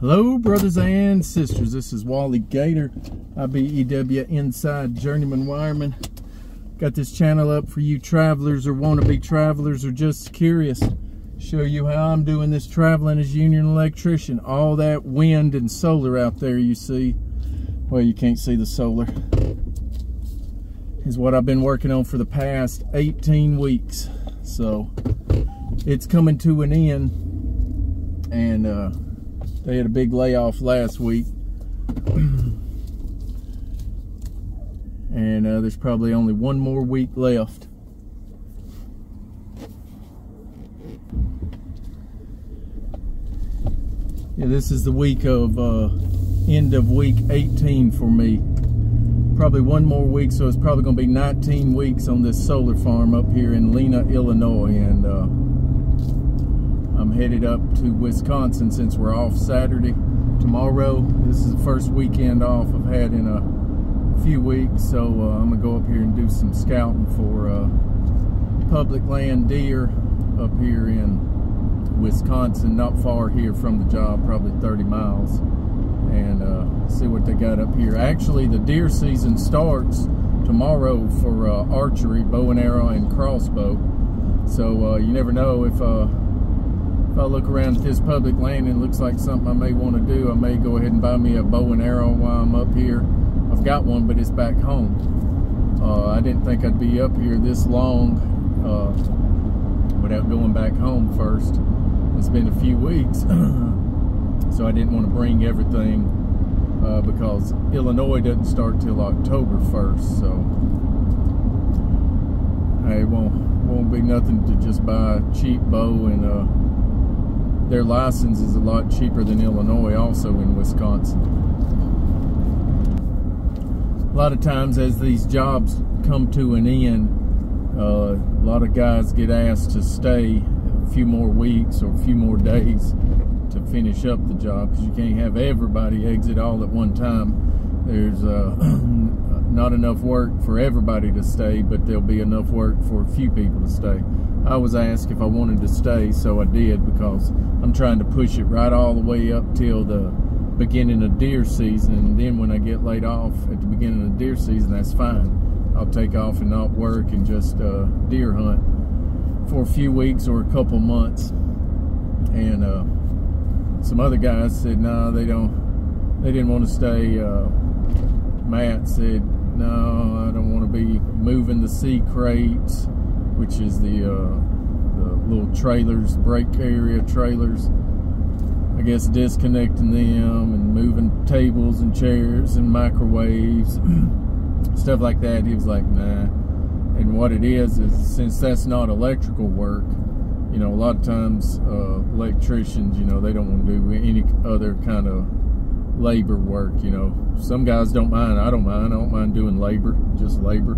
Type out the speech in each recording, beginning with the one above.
Hello, brothers and sisters. This is Wally Gator, IBEW Inside Journeyman Wireman. Got this channel up for you travelers or wannabe travelers or just curious. Show you how I'm doing this traveling as union electrician. All that wind and solar out there you see. Well, you can't see the solar. Is what I've been working on for the past 18 weeks. So, it's coming to an end. And, uh, they had a big layoff last week. and uh, there's probably only one more week left. Yeah, this is the week of uh, end of week 18 for me. Probably one more week, so it's probably going to be 19 weeks on this solar farm up here in Lena, Illinois. And uh, I'm headed up to Wisconsin since we're off Saturday. Tomorrow, this is the first weekend off I've had in a few weeks, so uh, I'm gonna go up here and do some scouting for uh, public land deer up here in Wisconsin, not far here from the job, probably 30 miles, and uh, see what they got up here. Actually, the deer season starts tomorrow for uh, archery, bow and arrow, and crossbow. So uh, you never know if uh, if I look around at this public land and it looks like something I may want to do, I may go ahead and buy me a bow and arrow while I'm up here. I've got one, but it's back home. Uh, I didn't think I'd be up here this long uh, without going back home first. It's been a few weeks, so I didn't want to bring everything uh, because Illinois doesn't start till October 1st, so it won't, won't be nothing to just buy a cheap bow and uh, their license is a lot cheaper than Illinois, also in Wisconsin. A lot of times, as these jobs come to an end, uh, a lot of guys get asked to stay a few more weeks or a few more days to finish up the job because you can't have everybody exit all at one time. There's uh, not enough work for everybody to stay, but there'll be enough work for a few people to stay. I was asked if I wanted to stay, so I did because I'm trying to push it right all the way up till the beginning of deer season. And then when I get laid off at the beginning of deer season, that's fine. I'll take off and not work and just uh, deer hunt for a few weeks or a couple months. And uh, some other guys said, no, nah, they don't, they didn't want to stay. Uh, Matt said, no, I don't want to be moving the sea crates which is the, uh, the little trailers, break area trailers. I guess disconnecting them and moving tables and chairs and microwaves, stuff like that. He was like, nah. And what it is, is since that's not electrical work, you know, a lot of times uh, electricians, you know, they don't want to do any other kind of labor work, you know. Some guys don't mind. I don't mind. I don't mind doing labor, just labor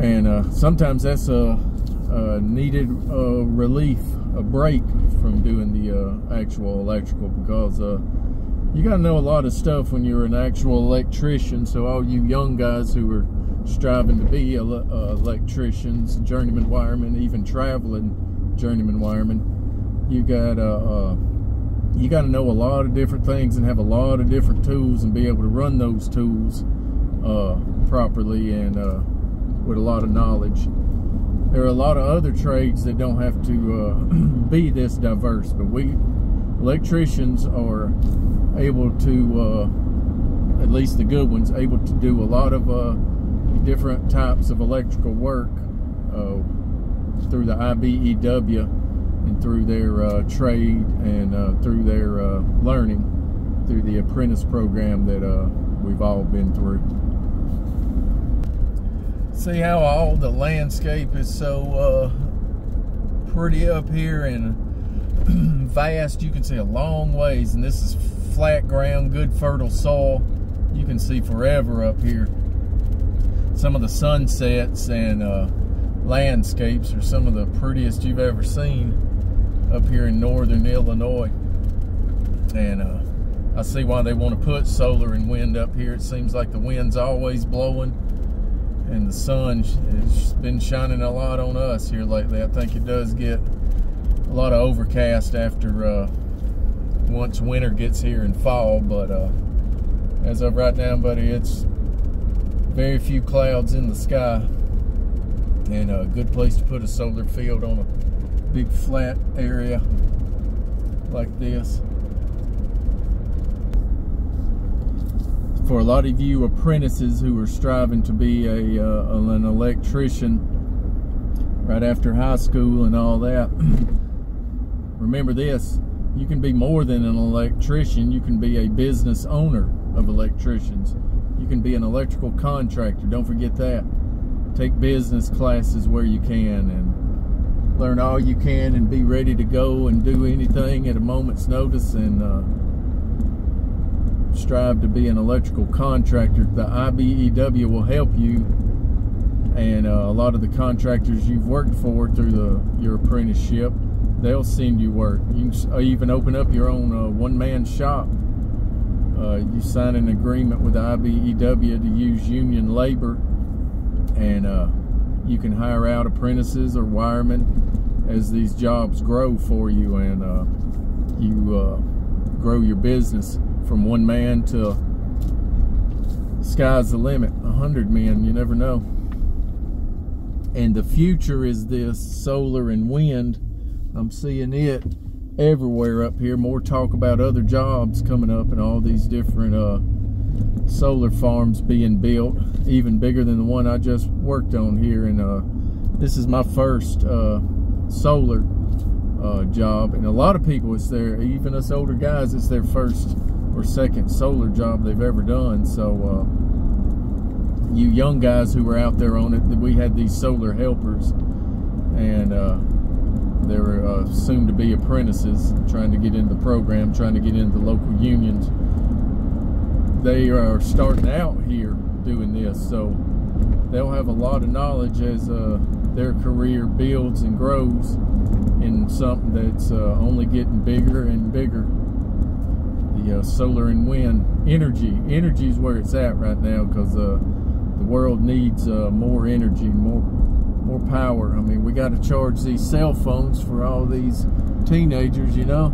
and uh, sometimes that's a, a needed uh, relief, a break from doing the uh, actual electrical because uh, you got to know a lot of stuff when you're an actual electrician. So all you young guys who are striving to be ele uh, electricians, journeyman wiremen, even traveling journeyman wiremen, you got uh, you got to know a lot of different things and have a lot of different tools and be able to run those tools properly and with a lot of knowledge. There are a lot of other trades that don't have to uh, be this diverse, but we electricians are able to, uh, at least the good ones, able to do a lot of uh, different types of electrical work uh, through the IBEW and through their uh, trade and uh, through their learning through the apprentice program that we've all been through see how all the landscape is so uh, pretty up here and vast. You can see a long ways, and this is flat ground, good fertile soil. You can see forever up here. Some of the sunsets and uh, landscapes are some of the prettiest you've ever seen up here in northern Illinois. And uh, I see why they want to put solar and wind up here. It seems like the wind's always blowing and the sun has been shining a lot on us here lately. I think it does get a lot of overcast after uh, once winter gets here in fall. But uh, as of right now, buddy, it's very few clouds in the sky and a good place to put a solar field on a big flat area like this. For a lot of you apprentices who are striving to be a uh, an electrician right after high school and all that, remember this, you can be more than an electrician, you can be a business owner of electricians. You can be an electrical contractor, don't forget that. Take business classes where you can and learn all you can and be ready to go and do anything at a moment's notice and uh, strive to be an electrical contractor. The IBEW will help you and uh, a lot of the contractors you've worked for through the your apprenticeship they'll send you work. You can uh, even open up your own uh, one-man shop. Uh, you sign an agreement with the IBEW to use union labor, and uh, you can hire out apprentices or wiremen as these jobs grow for you, and uh, you uh, grow your business from one man to sky's the limit. A hundred men, you never know. And the future is this solar and wind I'm seeing it everywhere up here. More talk about other jobs coming up and all these different uh, solar farms being built, even bigger than the one I just worked on here. And uh, this is my first uh, solar uh, job. And a lot of people, it's their, even us older guys, it's their first or second solar job they've ever done. So, uh, you young guys who were out there on it, we had these solar helpers. And uh, they were uh, soon to be apprentices trying to get into the program, trying to get into local unions. They are starting out here doing this, so they'll have a lot of knowledge as uh, their career builds and grows in something that's uh, only getting bigger and bigger. The uh, solar and wind energy, energy is where it's at right now because uh, the world needs uh, more energy, more more power. I mean, we got to charge these cell phones for all these teenagers, you know,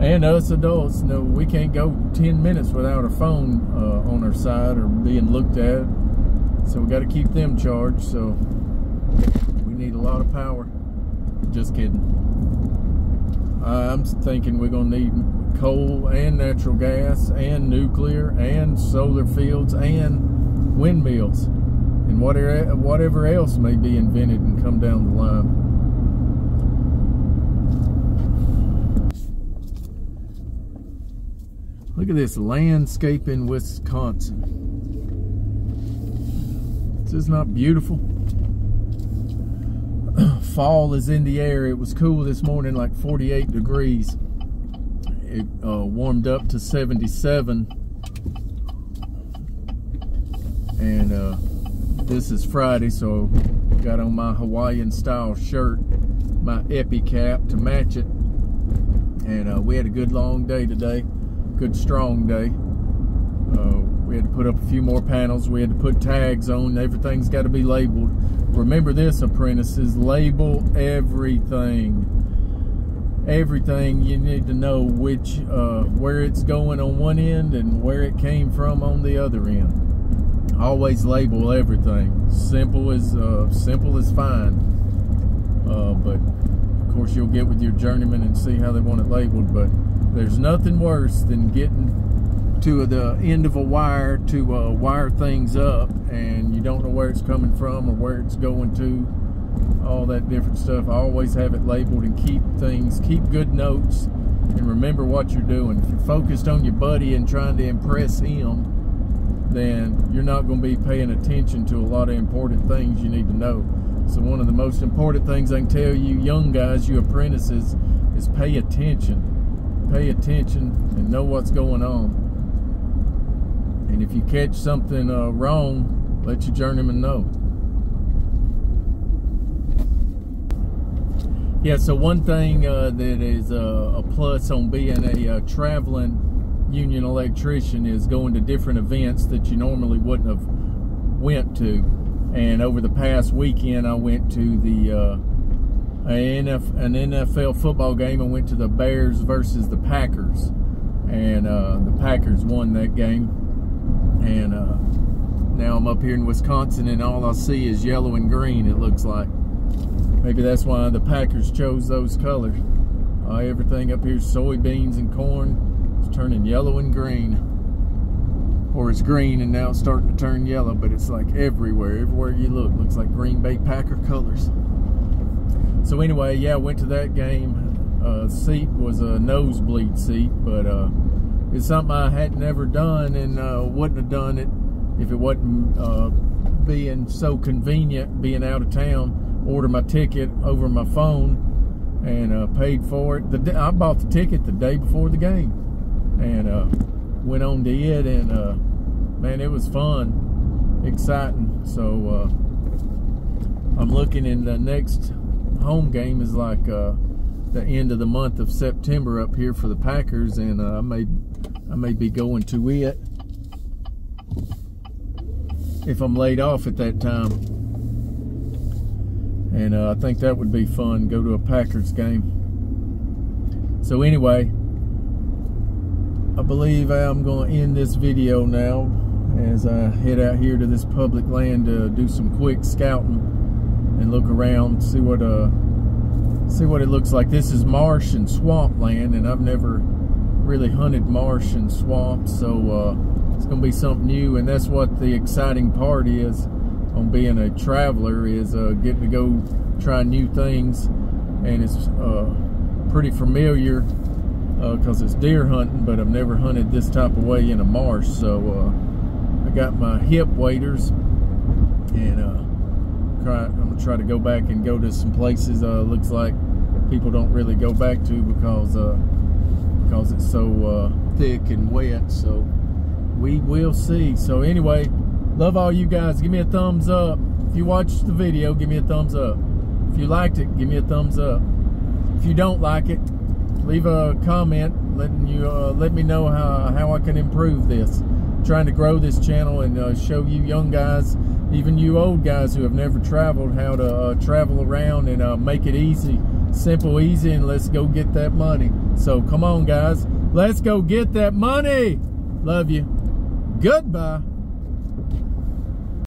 and us adults. know, we can't go 10 minutes without a phone uh, on our side or being looked at. So we got to keep them charged. So we need a lot of power. Just kidding. I'm thinking we're to need coal and natural gas and nuclear and solar fields and windmills and whatever, whatever else may be invented and come down the line. Look at this landscape in Wisconsin. This Is not beautiful? Fall is in the air. It was cool this morning, like 48 degrees. It uh, warmed up to 77. And uh, this is Friday, so got on my Hawaiian style shirt, my Epi cap to match it. And uh, we had a good long day today, good strong day. Uh, we had to put up a few more panels. We had to put tags on. Everything's got to be labeled. Remember this, apprentices, label everything. Everything you need to know which, uh, where it's going on one end and where it came from on the other end always label everything. Simple as uh, simple as fine. Uh, but of course, you'll get with your journeyman and see how they want it labeled. But there's nothing worse than getting to the end of a wire to uh, wire things up, and you don't know where it's coming from or where it's going to. All that different stuff. I always have it labeled and keep things, keep good notes, and remember what you're doing. If you're focused on your buddy and trying to impress him, then you're not going to be paying attention to a lot of important things you need to know. So one of the most important things I can tell you young guys, you apprentices, is pay attention. Pay attention and know what's going on. And if you catch something uh, wrong, let your journeyman know. Yeah, so one thing uh, that is uh, a plus on being a uh, traveling union electrician is going to different events that you normally wouldn't have went to. And over the past weekend, I went to the uh, an NFL football game. I went to the Bears versus the Packers, and uh, the Packers won that game. And uh, now I'm up here in Wisconsin, and all I see is yellow and green. It looks like maybe that's why the Packers chose those colors. Uh, everything up here, soybeans and corn, is turning yellow and green or it's green and now it's starting to turn yellow, but it's like everywhere. Everywhere you look, looks like Green Bay Packer colors. So anyway, yeah, I went to that game. Uh, seat was a nosebleed seat, but uh, it's something I had never done and uh, wouldn't have done it if it wasn't uh, being so convenient, being out of town. Order my ticket over my phone and uh, paid for it. The, I bought the ticket the day before the game and uh, went on to it and uh, man it was fun exciting so uh, I'm looking in the next home game is like uh, the end of the month of September up here for the Packers and uh, I may I may be going to it if I'm laid off at that time and uh, I think that would be fun. Go to a Packers game. So anyway I believe I'm going to end this video now as I head out here to this public land to do some quick scouting and look around, see what uh see what it looks like. This is marsh and swamp land, and I've never really hunted marsh and swamp, so uh, it's going to be something new, and that's what the exciting part is on being a traveler is uh, getting to go try new things, and it's uh, pretty familiar because uh, it's deer hunting, but I've never hunted this type of way in a marsh. So uh, I got my hip waders, and uh, I'm gonna try to go back and go to some places. Looks like people don't really go back to because because it's so thick and wet. So we will see. So anyway, love all you guys. Give me a thumbs up. If you watched the video, give me a thumbs up. If you liked it, give me a thumbs up. If you don't like it, leave a comment letting you uh, let me know how, how I can improve this. I'm trying to grow this channel and uh, show you young guys, even you old guys who have never traveled, how to uh, travel around and uh, make it easy, simple, easy, and let's go get that money. So come on, guys, let's go get that money. Love you. Goodbye.